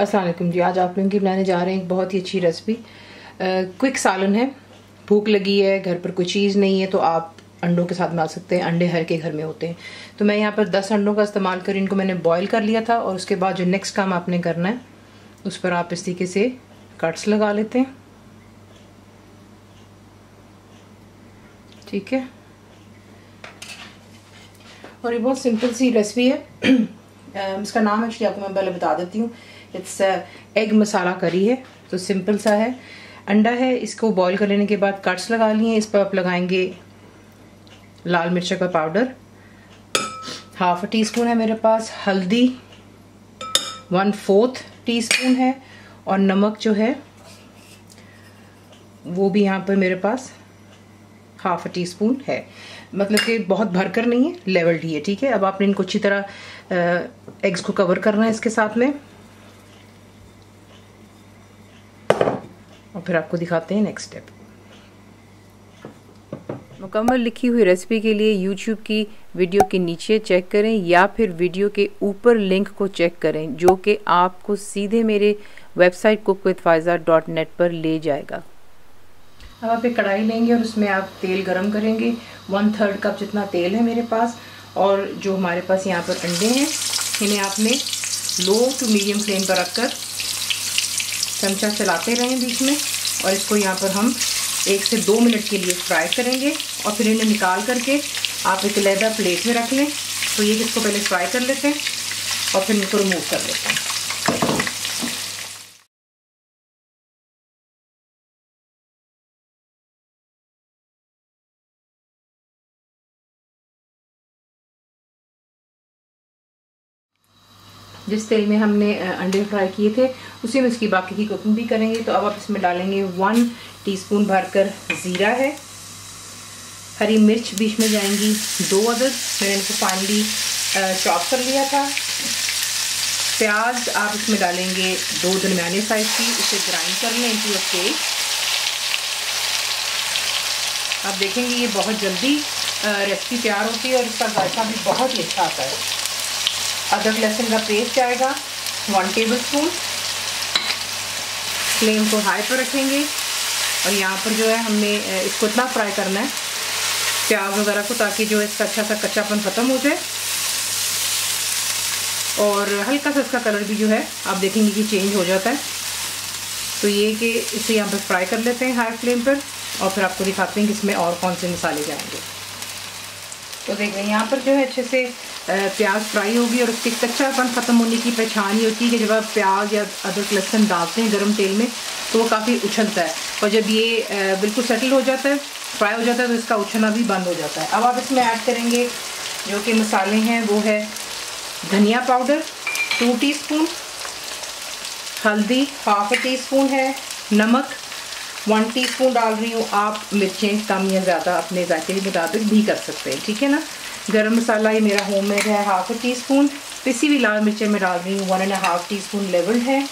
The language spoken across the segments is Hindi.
असलम जी, आज आप लोगों की बनाने जा रहे हैं एक बहुत ही अच्छी रेसिपी क्विक सालन है। भूख लगी है, घर पर कोई चीज़ नहीं है तो आप अंडों के साथ बना सकते हैं। अंडे हर के घर में होते हैं। तो मैं यहाँ पर दस अंडों का इस्तेमाल कर, इनको मैंने बॉईल कर लिया था और उसके बाद जो नेक्स्ट काम आपने करना है, उस पर आप इस तरीके से कट्स लगा लेते हैं। ठीक है? और ये बहुत सिंपल सी रेसिपी है। इसका नाम एक्चुअली आपको मैं पहले बता देती हूँ। इट्स एग मसाला करी है तो सिंपल सा है। अंडा है, इसको बॉईल कर लेने के बाद कट्स लगा लिए, इस पर आप लगाएँगे लाल मिर्च का पाउडर हाफ़ टी स्पून है मेरे पास, हल्दी। वन फोर्थ टी स्पून है, और नमक जो है, वो भी यहाँ पर मेरे पास हाफ़ टी स्पून है। मतलब कि बहुत भरकर नहीं है लेवल्ड ही है, ठीक है? अब आपने इनको अच्छी तरह एग्स को कवर करना है इसके साथ में। और फिर आपको दिखाते हैं नेक्स्ट स्टेप मुकम्मल लिखी हुई रेसिपी के लिए YouTube की वीडियो के नीचे चेक करें या फिर वीडियो के ऊपर लिंक को चेक करें जो कि आपको सीधे मेरे website cook with dot net पर ले जाएगा। अब आप एक कढ़ाई लेंगे और उसमें आप तेल गरम करेंगे। वन थर्ड कप जितना तेल है मेरे पास और जो हमारे पास यहाँ पर अंडे हैं इन्हें आपने लो टू मीडियम फ्लेम पर रखकर चमचा चलाते रहें बीच में और इसको यहाँ पर हम एक से दो मिनट के लिए फ्राई करेंगे और फिर इन्हें निकाल करके आप एक लेदर प्लेट में रख लें। तो ये इसको पहले फ्राई कर लेते हैं और फिर इनको रिमूव कर लेते हैं। जिस तेल में हमने अंडे फ्राई किए थे, उसी में उसकी बाकी की कुकिंग भी करेंगे। तो अब आप इसमें डालेंगे वन टीस्पून भरकर ज़ीरा है। हरी मिर्च बीच में जाएँगी दो अदद। मैंने इनको फाइनली चॉप कर लिया था। प्याज आप इसमें डालेंगे दो दरमियाने साइज़ की। इसे ग्राइंड कर लें इनकी पेस्ट आप देखेंगे ये बहुत जल्दी रेसिपी तैयार होती है और इसका जायका भी बहुत ही अच्छा आता है। अदरक लहसुन का पेस्ट आएगा वन टेबल स्पून फ्लेम को हाई पर रखेंगे। और यहाँ पर जो है हमने इसको इतना फ्राई करना है। प्याज वगैरह को ताकि जो है इसका अच्छा सा कच्चापन ख़त्म हो जाए। और हल्का सा इसका कलर भी जो है, आप देखेंगे कि चेंज हो जाता है। तो ये कि इसे यहाँ पर फ्राई कर लेते हैं हाई फ्लेम पर। और फिर आपको दिखाते हैं कि इसमें और कौन से मसाले जाएँगे। तो देखें यहाँ पर जो है अच्छे से प्याज फ्राई होगी और उसके कच्चापन ख़त्म होने की पहचान ही होती है कि जब आप प्याज या अदरक लहसुन डालते हैं गर्म तेल में तो वो काफ़ी उछलता है। और जब ये बिल्कुल सेटल हो जाता है फ्राई हो जाता है तो इसका उछलना भी बंद हो जाता है। अब आप इसमें ऐड करेंगे जो कि मसाले हैं, वो है धनिया पाउडर टू टी हल्दी हाफ़ टी स्पून है, नमक वन टीस्पून डाल रही हूँ। आप मिर्चें कम या ज़्यादा अपने जायके के मुताबिक भी कर सकते हैं, ठीक है ना? गरम मसाला ये मेरा होम मेड है हाफ़ टी स्पून पिसी हुई लाल मिर्चें मैं डाल रही हूँ one and half teaspoon level है।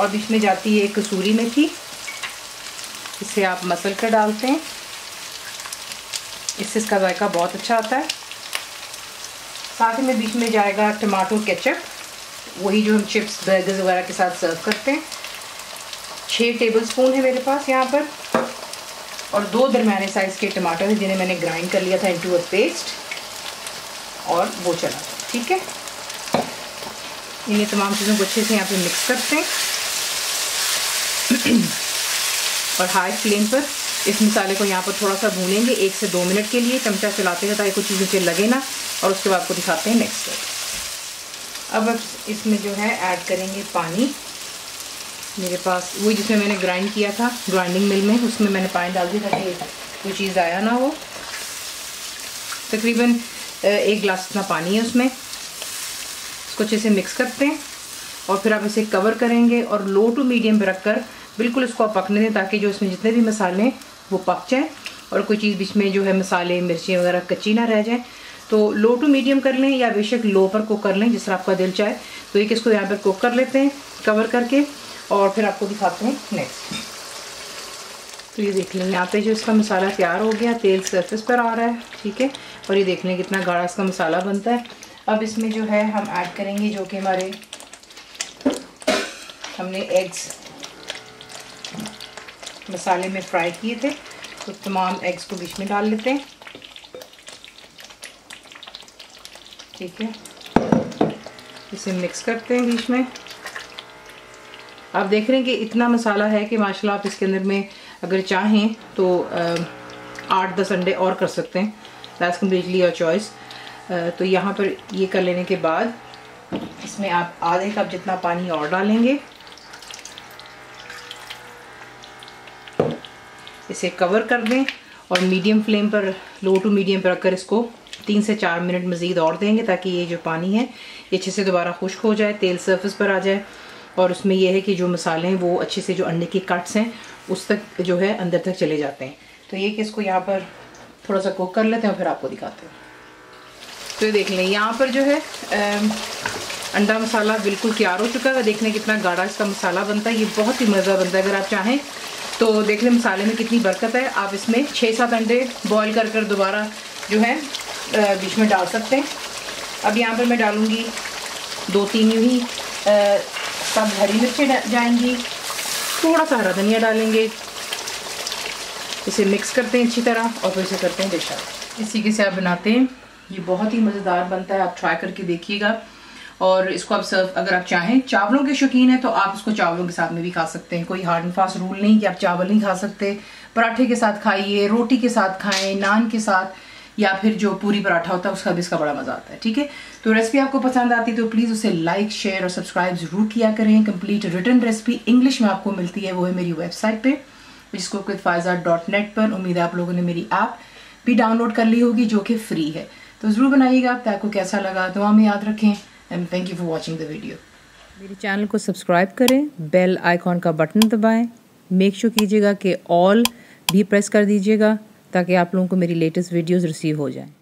और बीच में जाती है कसूरी मेथी। इसे आप मसल कर डालते हैं। इससे इसका जायका बहुत अच्छा आता है। साथ ही में बीच में जाएगा टमाटो केचप। वही जो हम चिप्स बर्गर्स वगैरह के साथ सर्व करते हैं। छः टेबल स्पून है मेरे पास यहाँ पर। और दो दरमियाने साइज़ के टमाटर हैं जिन्हें मैंने ग्राइंड कर लिया था इनटू अ पेस्ट और वो चला ठीक है? इन्हें तमाम चीज़ों को अच्छे से यहाँ पे मिक्स करते हैं। और हाई फ्लेम पर इस मसाले को यहाँ पर थोड़ा सा भूनेंगे, एक से दो मिनट के लिए, चमचा चलाते हैं ताकि कुछ से लगे ना, और उसके बाद आपको दिखाते हैं नेक्स्ट अब इसमें जो है ऐड करेंगे पानी। मेरे पास वही जिसमें मैंने ग्राइंड किया था ग्राइंडिंग मिल में, उसमें मैंने पानी डाल दिया ताकि कोई चीज़ आया ना हो। तकरीबन एक गिलास इतना पानी है उसमें। इसको अच्छे से मिक्स करते हैं और फिर आप इसे कवर करेंगे और लो टू मीडियम पर रखकर बिल्कुल इसको आप पकने दें ताकि जो इसमें जितने भी मसाले हैं, वो पक जाएँ और कोई चीज़ बीच में जो है मसाले, मिर्ची वगैरह कच्ची ना रह जाए। तो लो टू मीडियम कर लें या बेशक लो पर कुक कर लें, जिस तरह आपका दिल चाहे। तो एक इसको यहाँ पर कुक कर लेते हैं कवर करके। और फिर आपको दिखाते हैं नेक्स्ट तो ये देख लें यहाँ पे जो इसका मसाला तैयार हो गया, तेल सरफेस पर आ रहा है, ठीक है? और ये देख लें कितना गाढ़ा इसका मसाला बनता है। अब इसमें जो है, हम ऐड करेंगे जो कि हमारे, हमने एग्स मसाले में फ्राई किए थे। तो तमाम एग्स को बीच में डाल लेते हैं। ठीक है? इसे मिक्स करते हैं बीच में। आप देख रहे हैं कि इतना मसाला है कि माशाल्लाह आप इसके अंदर में अगर चाहें तो आठ दस अंडे और कर सकते हैं। दैट्स कम्प्लीटली योर चॉइस तो यहाँ पर ये कर लेने के बाद इसमें आप आधे कप जितना पानी और डालेंगे। इसे कवर कर दें और मीडियम फ्लेम पर लो टू मीडियम पर रखकर इसको तीन से चार मिनट मज़ीद और देंगे ताकि ये जो पानी है, ये अच्छे से दोबारा खुश्क हो जाए, तेल सरफेस पर आ जाए। और उसमें यह है कि जो मसाले हैं, वो अच्छे से जो अंडे के कट्स हैं, उस तक जो है अंदर तक चले जाते हैं। तो ये कि इसको यहाँ पर थोड़ा सा कुक कर लेते हैं और फिर आपको दिखाते हैं। तो ये देख लें, यहाँ पर जो है अंडा मसाला बिल्कुल तैयार हो चुका है। देखने कितना गाढ़ा इसका मसाला बनता है, ये बहुत ही मज़ा बनता है अगर आप चाहें। तो देख लें, मसाले में कितनी बरकत है। आप इसमें छः सात अंडे बॉईल कर कर दोबारा जो है बीच में डाल सकते हैं। अब यहाँ पर मैं डालूँगी दो तीन यूँ ही सब हरी मिर्चें जाएँगी। थोड़ा सा हरा धनिया डालेंगे। इसे मिक्स करते हैं अच्छी तरह और फिर इसे करते हैं डिश इस तरीके से आप बनाते हैं। ये बहुत ही मज़ेदार बनता है। आप ट्राई करके देखिएगा। और इसको आप सर्व अगर आप चाहें, चावलों के शौकीन है तो आप इसको चावलों के साथ में भी खा सकते हैं। कोई हार्ड एंड फास्ट रूल नहीं कि आप चावल नहीं खा सकते। पराठे के साथ खाइए, रोटी के साथ खाएँ, नान के साथ। या फिर जो पूरी पराठा होता है, उसका भी इसका बड़ा मज़ा आता है, ठीक है? तो रेसिपी आपको पसंद आती है तो प्लीज़ उसे लाइक शेयर और सब्सक्राइब ज़रूर किया करें। कंप्लीट रिटर्न रेसिपी इंग्लिश में आपको मिलती है, वो है मेरी वेबसाइट पे, जिसको फायजा डॉट नेट पर उम्मीद है आप लोगों ने मेरी ऐप भी डाउनलोड कर ली होगी, जो कि फ्री है। तो ज़रूर बनाइएगा आप, आपको कैसा लगा? तो हमें याद रखें and thank you for watching the video मेरे चैनल को सब्सक्राइब करें बेल आइकॉन का बटन दबाएँ। मेक श्योर कीजिएगा कि ऑल भी प्रेस कर दीजिएगा। ताकि आप लोगों को मेरी लेटेस्ट वीडियोज़ रिसीव हो जाएँ।